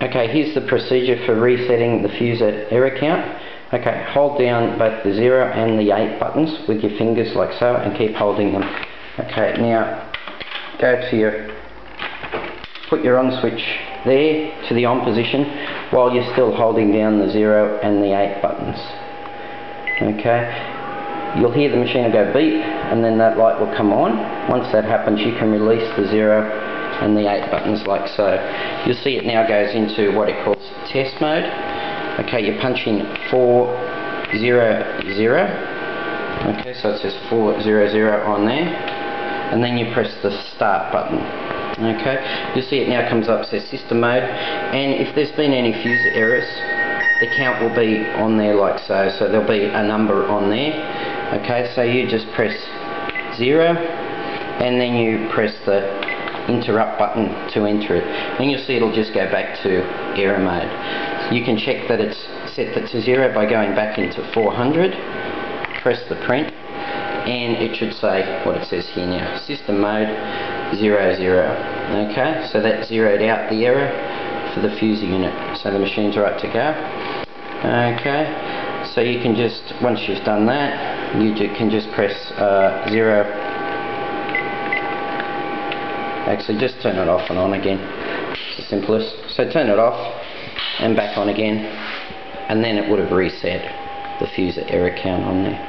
Okay, here's the procedure for resetting the fuser error count. Okay, hold down both the 0 and the 8 buttons with your fingers like so and keep holding them. Okay, now go to your, put your on switch there to the on position while you're still holding down the 0 and the 8 buttons. Okay, you'll hear the machine go beep and then that light will come on. Once that happens you can release the 0 and the 8 buttons like so. You'll see it now goes into what it calls test mode. Okay, you punch in 400. Okay, so it says 400 on there. And then you press the start button. Okay, you'll see it now comes up, says system mode. And if there's been any fuse errors, the count will be on there like so. So there'll be a number on there. Okay, so you just press 0 and then you press the interrupt button to enter it. And you'll see it'll just go back to error mode. You can check that it's set that to zero by going back into 400, press the print, and it should say what it says here now. System mode 00. Okay, so that zeroed out the error for the fuser unit. So the machine's right to go. Okay, so you can just, once you've done that, you can just press uh, 0 actually just turn it off and on again. It's the simplest. So turn it off and back on again and then it would have reset the fuser error count on there